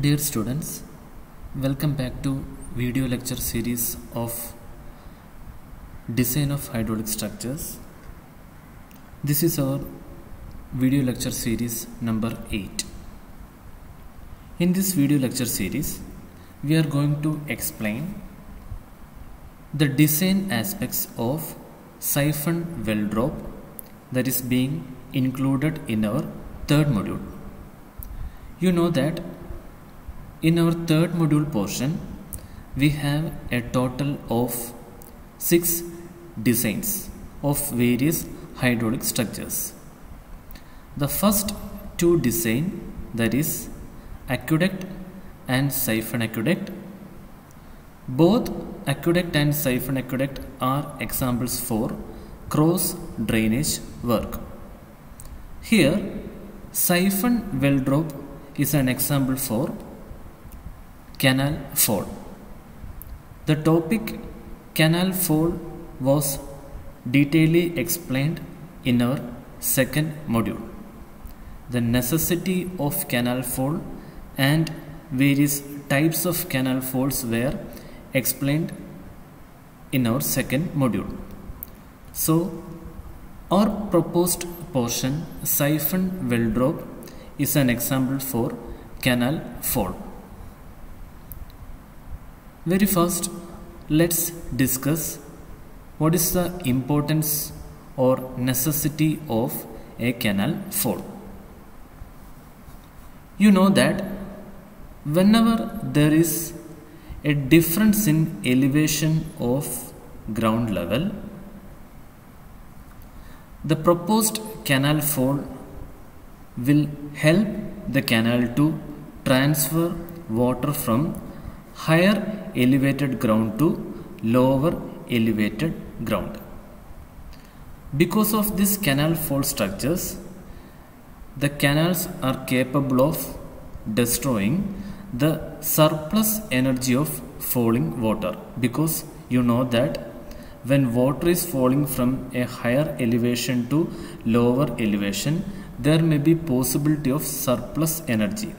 Dear students, welcome back to video lecture series of Design of Hydraulic Structures. This is our video lecture series number 8. In this video lecture series, we are going to explain the design aspects of siphon well drop that is being included in our third module. You know that in our third module portion, we have a total of six designs of various hydraulic structures. The first two design that is aqueduct and siphon aqueduct. Both aqueduct and siphon aqueduct are examples for cross drainage work. Here, siphon well drop is an example for canal fall. The topic canal fall was detailedly explained in our second module. The necessity of canal fall and various types of canal falls were explained in our second module. So, our proposed portion siphon well drop is an example for canal fall. Very first, let's discuss what is the importance or necessity of a canal fall. You know that whenever there is a difference in elevation of ground level, the proposed canal fall will help the canal to transfer water from higher elevated ground to lower elevated ground. Because of this canal fall structures, the canals are capable of destroying the surplus energy of falling water because you know that when water is falling from a higher elevation to lower elevation there may be possibility of surplus energy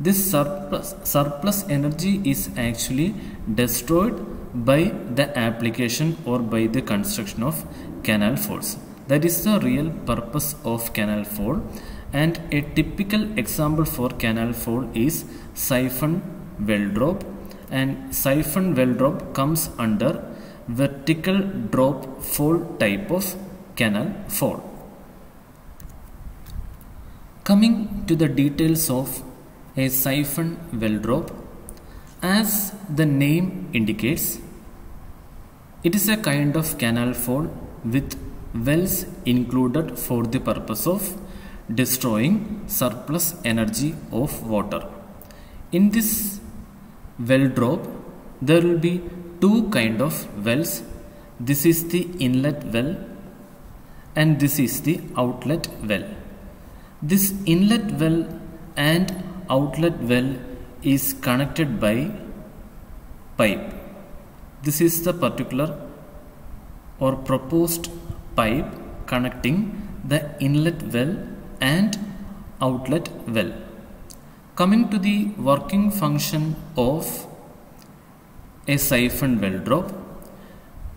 this surplus, surplus energy is actually destroyed by the application or by the construction of canal falls. That is the real purpose of canal fall and a typical example for canal fall is siphon well drop and siphon well drop comes under vertical drop fall type of canal fall. Coming to the details of a siphon well drop. As the name indicates, it is a kind of canal fall with wells included for the purpose of destroying surplus energy of water. In this well drop, there will be two kind of wells. This is the inlet well and this is the outlet well. This inlet well and outlet well is connected by pipe. This is the particular or proposed pipe connecting the inlet well and outlet well. Coming to the working function of a siphon well drop,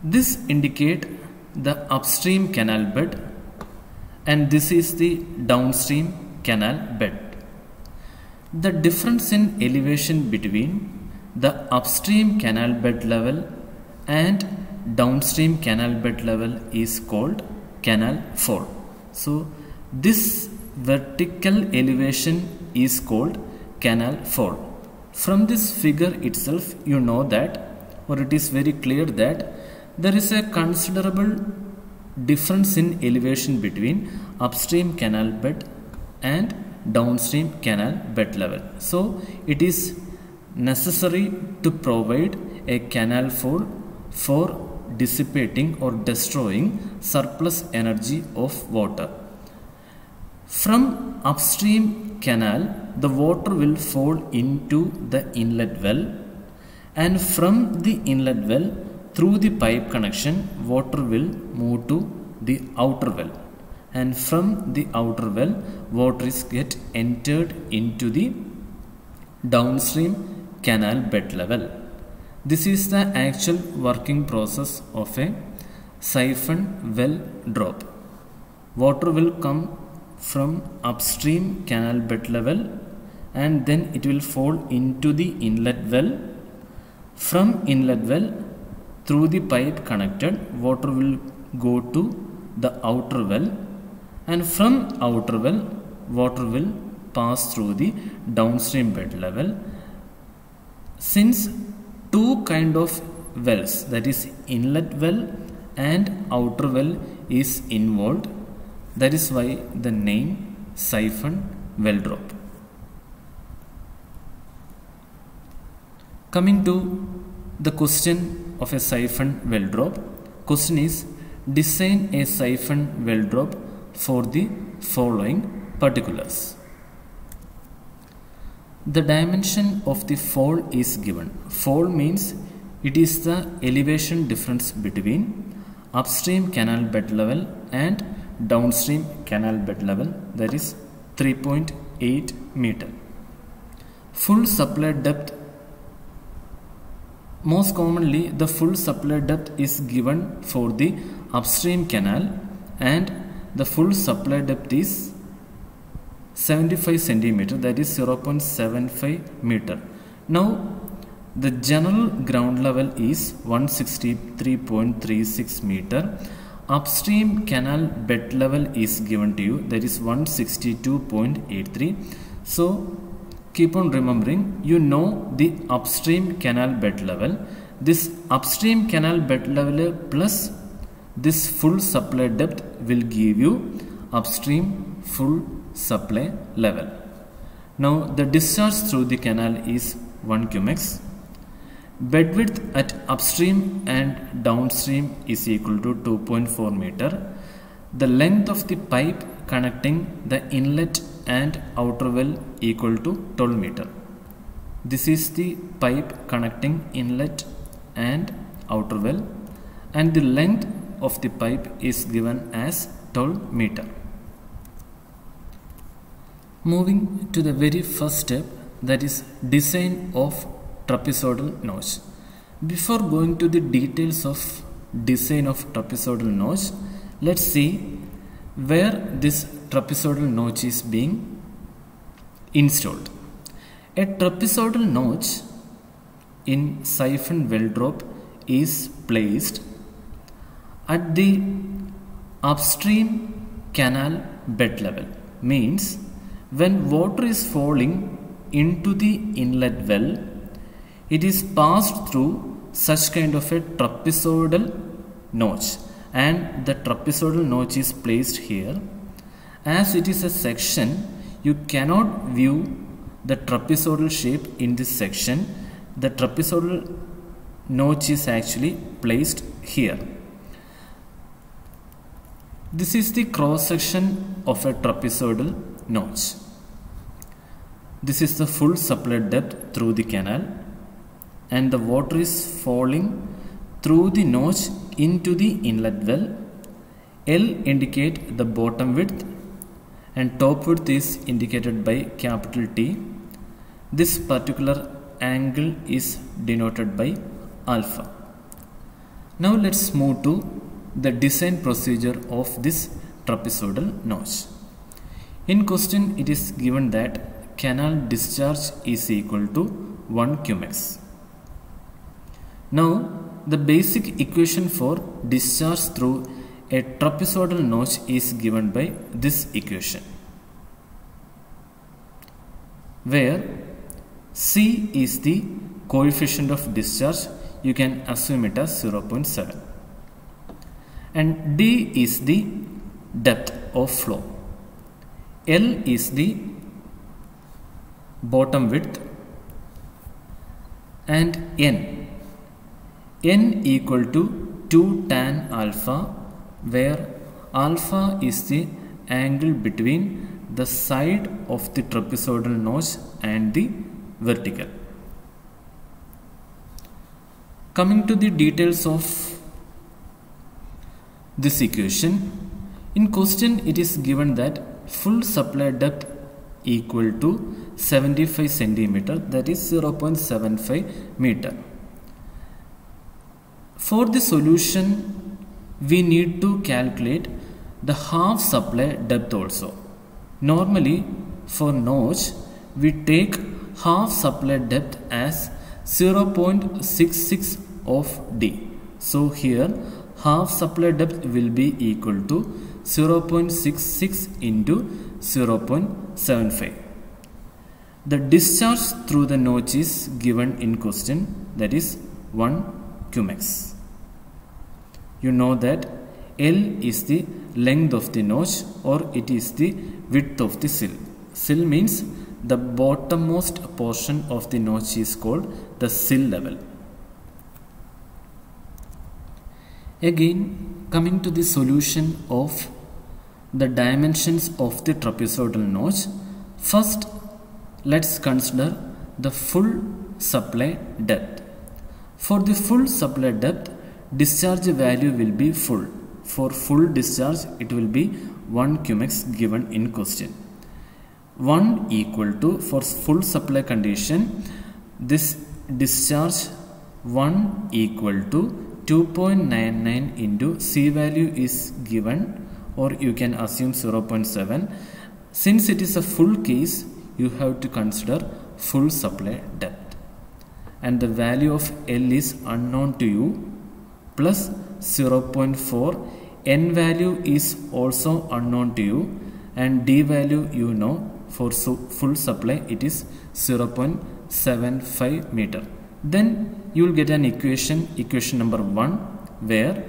this indicate the upstream canal bed and this is the downstream canal bed. The difference in elevation between the upstream canal bed level and downstream canal bed level is called canal fall. So this vertical elevation is called canal fall. From this figure itself you know that or it is very clear that there is a considerable difference in elevation between upstream canal bed and downstream canal bed level. So it is necessary to provide a canal fall for dissipating or destroying surplus energy of water. From upstream canal the water will fall into the inlet well and from the inlet well through the pipe connection water will move to the outer well and from the outer well water is get entered into the downstream canal bed level. This is the actual working process of a siphon well drop. Water will come from upstream canal bed level and then it will fall into the inlet well. From inlet well through the pipe connected water will go to the outer well and from outer well water will pass through the downstream bed level. Since two kind of wells that is inlet well and outer well is involved that is why the name siphon well drop. Coming to the question of a siphon well drop. Question is design a siphon well drop for the following particulars. The dimension of the fall is given. Fall means it is the elevation difference between upstream canal bed level and downstream canal bed level that is 3.8 meter. Full supply depth most commonly the full supply depth is given for the upstream canal and the full supply depth is 75 centimeter that is 0.75 meter. Now the general ground level is 163.36 meter. Upstream canal bed level is given to you that is 162.83 so keep on remembering you know the upstream canal bed level. This upstream canal bed level plus this full supply depth will give you upstream full supply level. Now the discharge through the canal is 1 cumex bed width at upstream and downstream is equal to 2.4 meter. The length of the pipe connecting the inlet and outer well equal to 12 meter. This is the pipe connecting inlet and outer well and the length of the pipe is given as 12 meter. Moving to the very first step that is design of trapezoidal notch. Before going to the details of design of trapezoidal notch, let's see where this trapezoidal notch is being installed. A trapezoidal notch in siphon well drop is placed at the upstream canal bed level means when water is falling into the inlet well it is passed through such kind of a trapezoidal notch. And the trapezoidal notch is placed here. As it is a section you cannot view the trapezoidal shape in this section. The trapezoidal notch is actually placed here this is the cross section of a trapezoidal notch this is the full supply depth through the canal and the water is falling through the notch into the inlet well. L indicate the bottom width and top width is indicated by capital T. This particular angle is denoted by alpha. Now let's move to the design procedure of this trapezoidal notch. In question it is given that canal discharge is equal to 1 cumex. Now the basic equation for discharge through a trapezoidal notch is given by this equation where C is the coefficient of discharge you can assume it as 0.7 and D is the depth of flow. L is the bottom width. And N. N equal to 2 tan alpha where alpha is the angle between the side of the trapezoidal notch and the vertical. Coming to the details of this equation, in question it is given that full supply depth equal to 75 centimeter that is 0.75 meter. For the solution we need to calculate the half supply depth also. Normally for notch we take half supply depth as 0.66 of D. So here half supply depth will be equal to 0.66 into 0.75. The discharge through the notch is given in question that is 1 cumex. You know that L is the length of the notch or it is the width of the sill. Sill means the bottommost portion of the notch is called the sill level. Again coming to the solution of the dimensions of the trapezoidal notch first let's consider the full supply depth. For the full supply depth discharge value will be full. For full discharge it will be 1 cumex given in question. 1 equal to for full supply condition this discharge 1 equal to 2.99 into C value is given or you can assume 0.7 since it is a full case you have to consider full supply depth. And the value of L is unknown to you. Plus 0.4 N value is also unknown to you. And D value you know for full supply it is 0.75 meter. Then you will get an equation equation number 1 where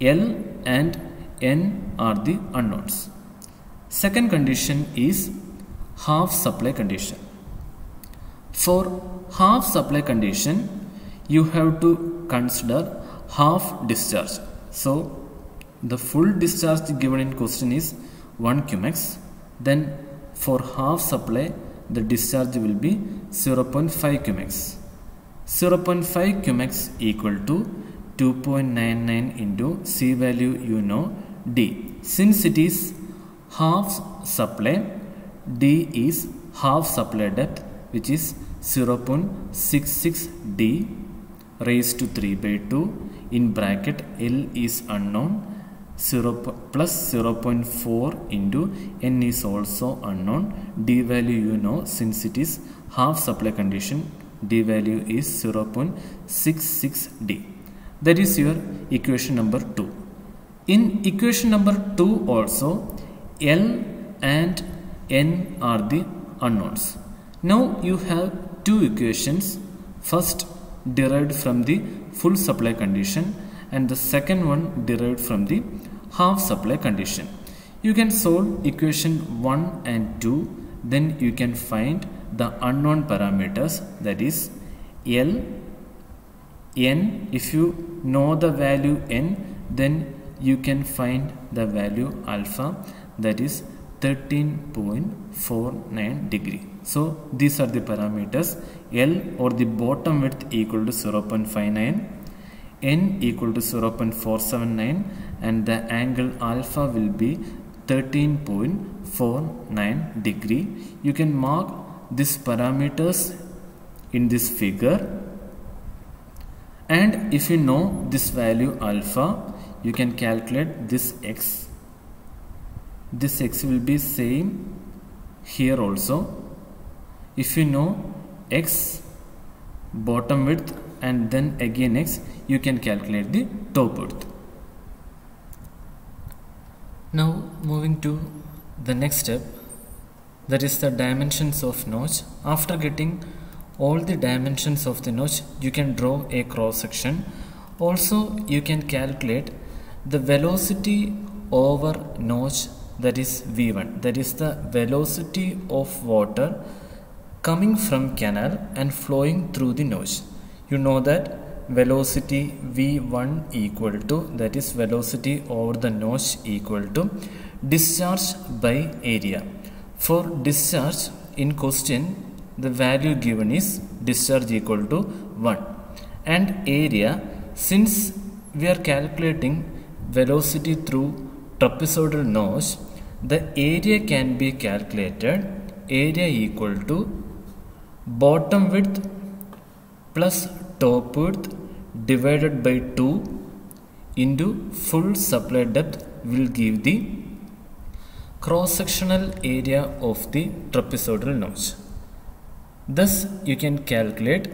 L and N are the unknowns. Second condition is half supply condition. For half supply condition you have to consider half discharge. So the full discharge given in question is 1 cumex then for half supply the discharge will be 0.5 cumex 0.5 cumex equal to 2.99 into C value you know D. Since it is half supply D is half supply depth which is 0.66 D raised to 3 by 2 in bracket L is unknown. 0 plus 0.4 into n is also unknown. D value you know since it is half supply condition d value is 0.66 d. That is your equation number 2 in equation number 2 also l and n are the unknowns. Now you have two equations. First derived from the full supply condition and the second one derived from the half supply condition. You can solve equation 1 and 2 then you can find the unknown parameters that is L, N if you know the value N then you can find the value alpha that is 13.49 degree. So these are the parameters L or the bottom width equal to 0.59 n equal to 0.479 and the angle alpha will be 13.49 degree you can mark these parameters in this figure. And if you know this value alpha you can calculate this x. This x will be same here also. If you know x bottom width and then again x you can calculate the top width. Now moving to the next step that is the dimensions of notch. After getting all the dimensions of the notch you can draw a cross section. Also you can calculate the velocity over notch that is V1 that is the velocity of water coming from canal and flowing through the notch. You know that velocity v1 equal to that is velocity over the notch equal to discharge by area for discharge in question the value given is discharge equal to 1 and area since we are calculating velocity through trapezoidal notch the area can be calculated area equal to bottom width plus top width divided by 2 into full supply depth will give the cross-sectional area of the trapezoidal notch. Thus you can calculate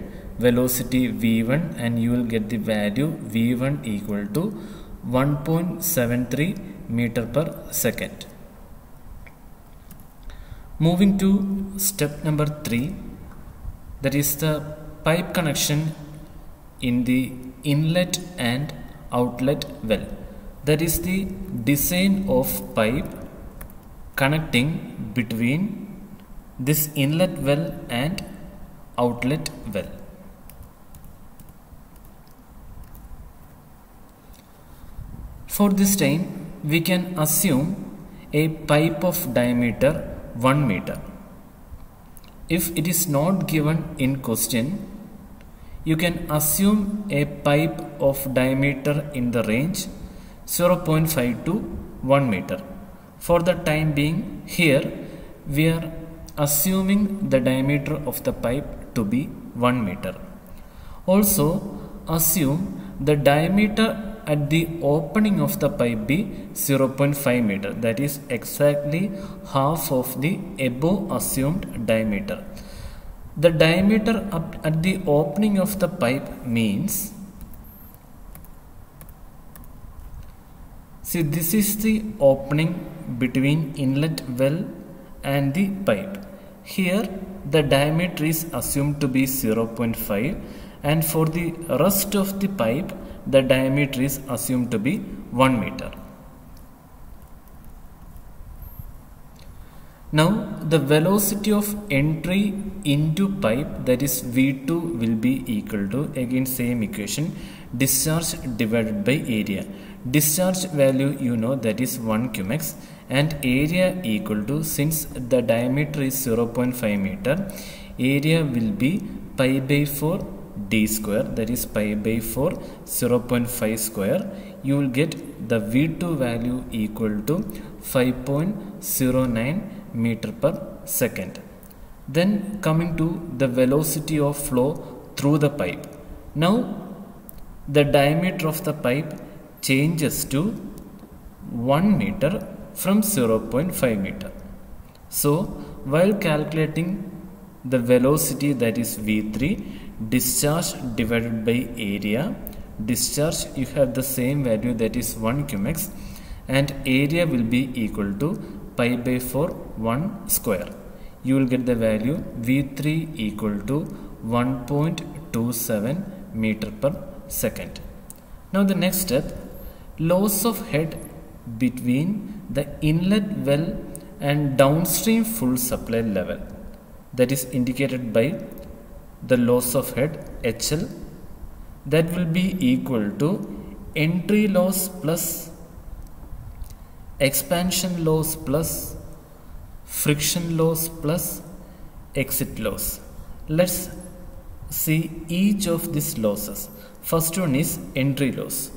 velocity v1 and you will get the value v1 equal to 1.73 meter per second. Moving to step number 3 that is the pipe connection in the inlet and outlet well that is the design of pipe connecting between this inlet well and outlet well for this time we can assume a pipe of diameter 1 meter if it is not given in question you can assume a pipe of diameter in the range 0.5 to 1 meter. For the time being here we are assuming the diameter of the pipe to be 1 meter. Also assume the diameter at the opening of the pipe be 0.5 meter that is exactly half of the above assumed diameter. The diameter at the opening of the pipe means see this is the opening between inlet well and the pipe. Here the diameter is assumed to be 0.5 and for the rest of the pipe the diameter is assumed to be 1 meter. Now the velocity of entry into pipe that is V2 will be equal to again same equation discharge divided by area. Discharge value you know that is 1 cumex and area equal to since the diameter is 0.5 meter area will be pi by 4 d square that is pi by 4 0.5 square you will get the V2 value equal to 5.09 meter per second. Then coming to the velocity of flow through the pipe. Now the diameter of the pipe changes to 1 meter from 0.5 meter. So while calculating the velocity that is V3 discharge divided by area discharge you have the same value that is 1 cumex and area will be equal to pi by 4 1 square you will get the value v3 equal to 1.27 meter per second now the next step loss of head between the inlet well and downstream full supply level that is indicated by the loss of head HL that will be equal to entry loss plus expansion loss plus friction loss plus exit loss. Let's see each of these losses. First one is entry loss.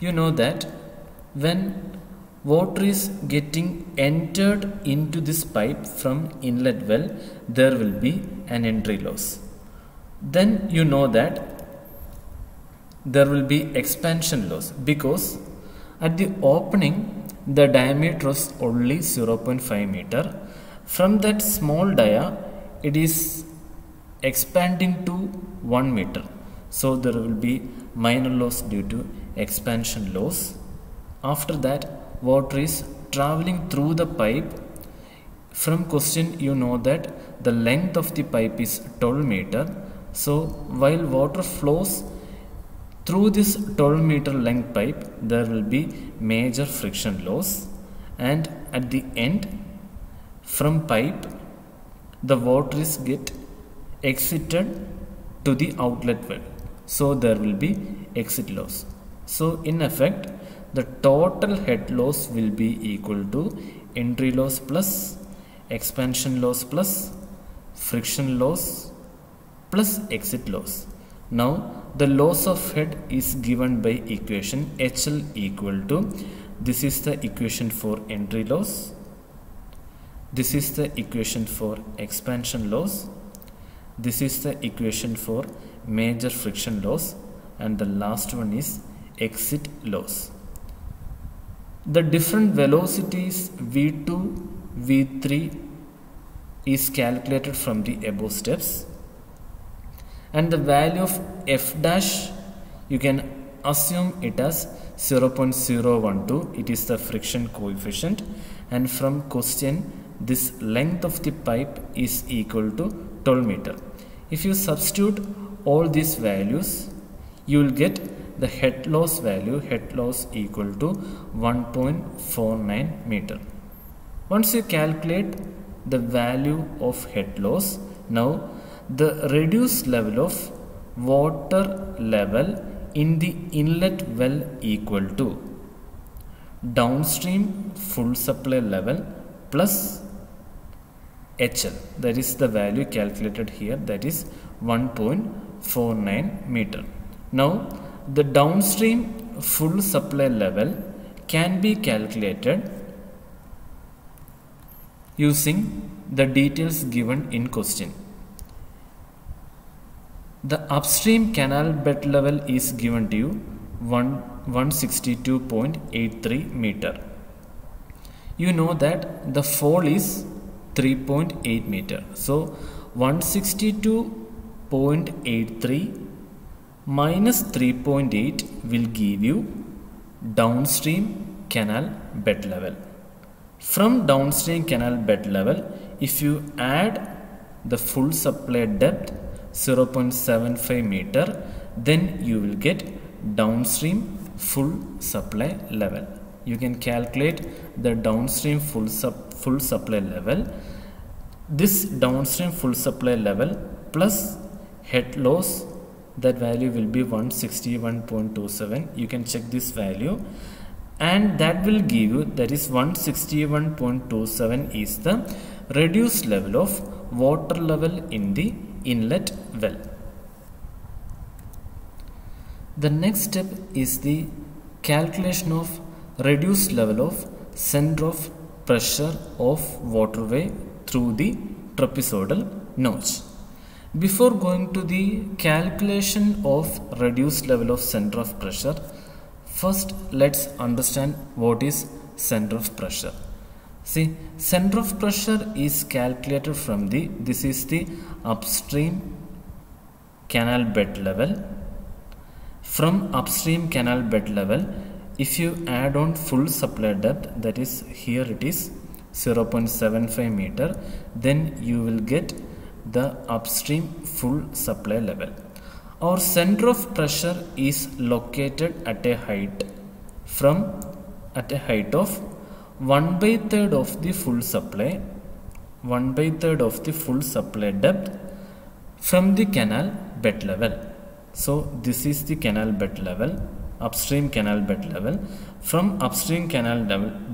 You know that when water is getting entered into this pipe from inlet well, there will be an entry loss. Then you know that there will be expansion loss because at the opening the diameter was only 0.5 meter from that small dia it is expanding to 1 meter so there will be minor loss due to expansion loss. After that water is traveling through the pipe. From question you know that the length of the pipe is 12 meter. So while water flows through this 12 meter length pipe there will be major friction loss. And at the end from pipe the water is get exited to the outlet well. So there will be exit loss so in effect the total head loss will be equal to entry loss plus expansion loss plus friction loss plus exit loss. Now the loss of head is given by equation HL equal to this is the equation for entry loss this is the equation for expansion loss this is the equation for major friction loss and the last one is exit loss. The different velocities v2 v3 is calculated from the above steps. And the value of f dash you can assume it as 0.012 it is the friction coefficient. And from question this length of the pipe is equal to 12 meter. If you substitute all these values you will get the head loss value head loss equal to 1.49 meter once you calculate the value of head loss now the reduced level of water level in the inlet well equal to downstream full supply level plus HL that is the value calculated here that is 1.49 meter. Now the downstream full supply level can be calculated using the details given in question. The upstream canal bed level is given to you 162.83 meter. You know that the fall is 3.8 meter. So 162.83 minus 3.8 will give you downstream canal bed level. From downstream canal bed level, if you add the full supply depth 0.75 meter then you will get downstream full supply level you can calculate the downstream full sub full supply level this downstream full supply level plus head loss that value will be 161.27 you can check this value and that will give you that is 161.27 is the reduced level of water level in the inlet well. The next step is the calculation of reduced level of center of pressure of waterway through the trapezoidal notch. Before going to the calculation of reduced level of center of pressure, first let's understand what is center of pressure. See, center of pressure is calculated from the, this is the upstream canal bed level. From upstream canal bed level, if you add on full supply depth, that is here it is 0.75 meter, then you will get the upstream full supply level. Our center of pressure is located at a height from at a height of 1 by third of the full supply 1 by third of the full supply depth from the canal bed level so this is the canal bed level upstream canal bed level from upstream canal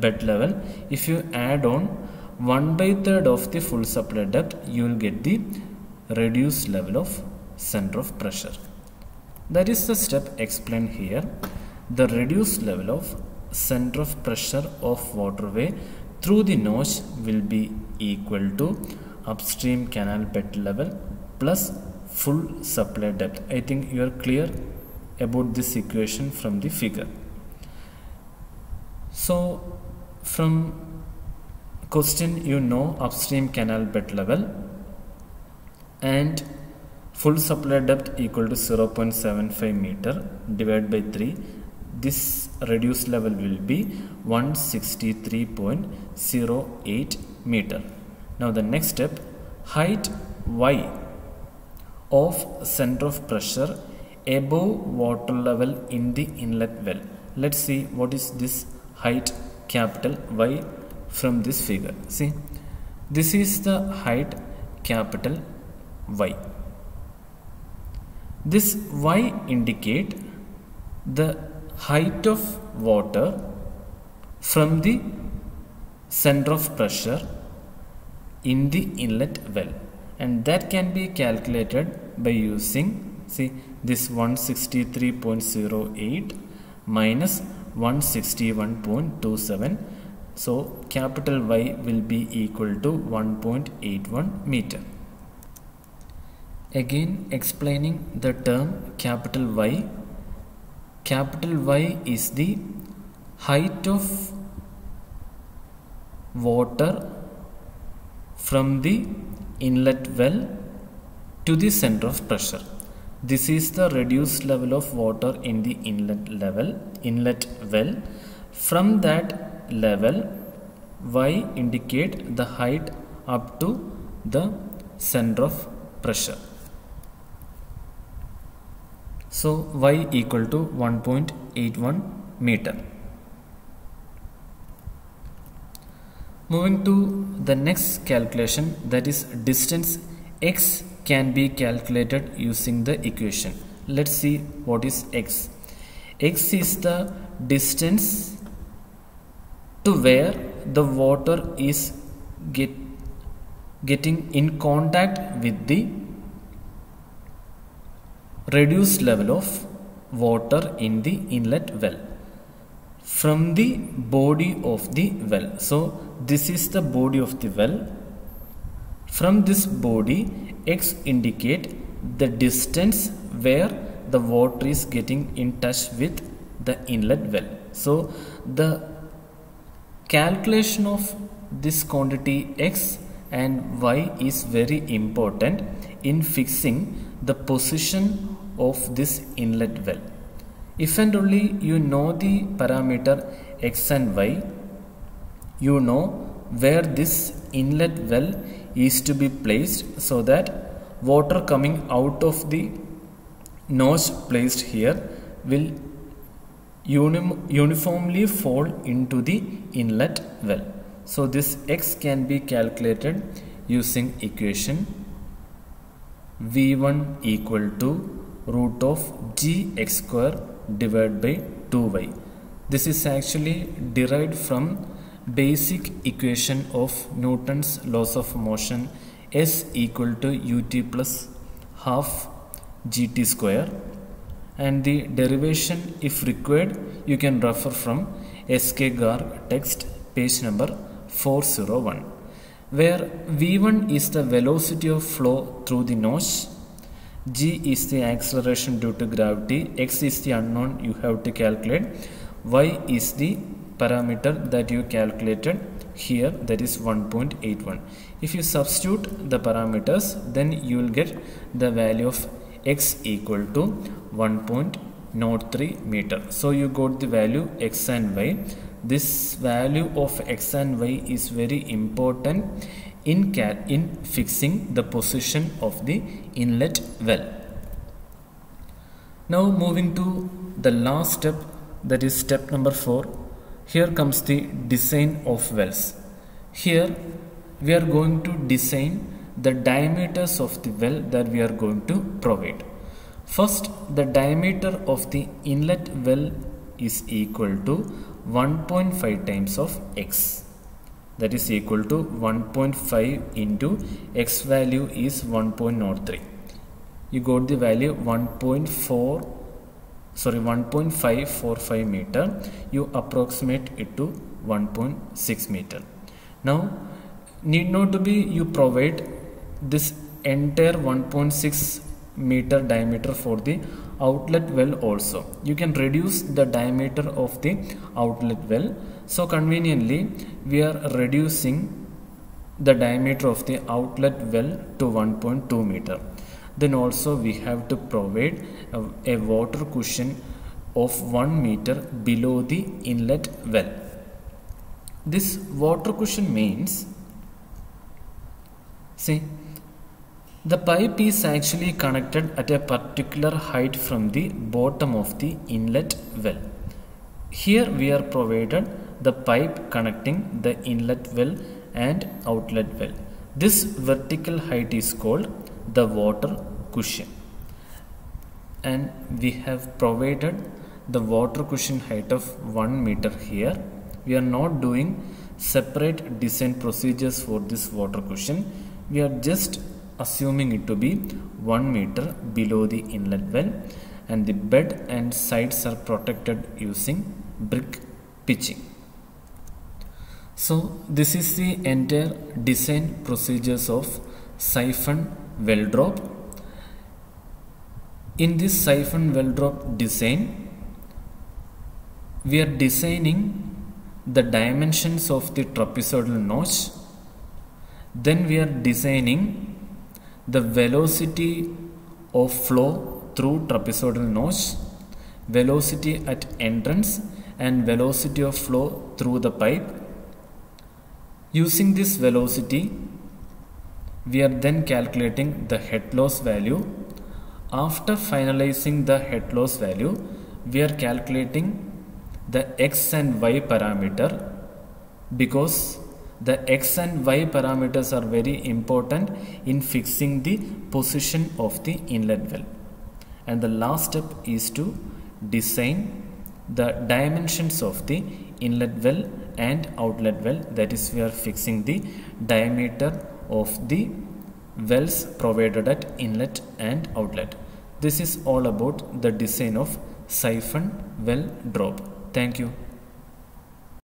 bed level if you add on 1 by third of the full supply depth you will get the reduced level of center of pressure that is the step explained here the reduced level of center of pressure of waterway through the notch will be equal to upstream canal bed level plus full supply depth. I think you are clear about this equation from the figure. So from question you know upstream canal bed level and full supply depth equal to 0.75 meter divided by 3 this reduced level will be 163.08 meter. Now the next step height y of center of pressure above water level in the inlet well. Let's see what is this height capital Y from this figure. See this is the height capital Y. This Y indicate the height of water from the center of pressure in the inlet well and that can be calculated by using see this 163.08 minus 161.27 so capital Y will be equal to 1.81 meter. Again explaining the term capital Y. Capital Y is the height of water from the inlet well to the center of pressure. This is the reduced level of water in the inlet level inlet well. From that level y indicate the height up to the center of pressure. So y equal to 1.81 meter. Moving to the next calculation that is distance x can be calculated using the equation. Let's see what is x. X is the distance to where the water is get, getting in contact with the reduced level of water in the inlet well from the body of the well. So this is the body of the well. From this body x indicate the distance where the water is getting in touch with the inlet well. So the calculation of this quantity x and y is very important in fixing the position of this inlet well. If and only you know the parameter x and y you know where this inlet well is to be placed so that water coming out of the notch placed here will uniformly fall into the inlet well. So this x can be calculated using equation v1 equal to root of gx square divided by 2y. This is actually derived from basic equation of Newton's laws of motion S equal to ut plus half gt square and the derivation if required you can refer from SK Garg text page number 401 where v1 is the velocity of flow through the notch. G is the acceleration due to gravity. X is the unknown you have to calculate. Y is the parameter that you calculated. Here that is 1.81 if you substitute the parameters then you will get the value of x equal to 1.03 meter. So you got the value x and y. This value of x and y is very important in in fixing the position of the inlet well. Now moving to the last step that is step number 4 here comes the design of wells. Here we are going to design the diameters of the well that we are going to provide. First the diameter of the inlet well is equal to 1.5 times of x. That is equal to 1.5 into x value is 1.03 you got the value 1.4 sorry 1.545 meter. You approximate it to 1.6 meter. Now need not to be you provide this entire 1.6 meter diameter for the outlet well also. You can reduce the diameter of the outlet well. So conveniently we are reducing the diameter of the outlet well to 1.2 meter. Then also we have to provide a, a water cushion of 1 meter below the inlet well. This water cushion means see the pipe is actually connected at a particular height from the bottom of the inlet well. Here we are provided the pipe connecting the inlet well and outlet well. This vertical height is called the water cushion. And we have provided the water cushion height of 1 meter here. We are not doing separate design procedures for this water cushion. We are just assuming it to be 1 meter below the inlet well and the bed and sides are protected using brick pitching So this is the entire design procedures of siphon well drop. In this siphon well drop design, we are designing the dimensions of the trapezoidal notch. Then we are designing the velocity of flow through trapezoidal notch, velocity at entrance and velocity of flow through the pipe Using this velocity, we are then calculating the head loss value. After finalizing the head loss value, we are calculating the x and y parameter because the x and y parameters are very important in fixing the position of the inlet valve. And the last step is to design the dimensions of the inlet well and outlet well. That is we are fixing the diameter of the wells provided at inlet and outlet. This is all about the design of siphon well drop. Thank you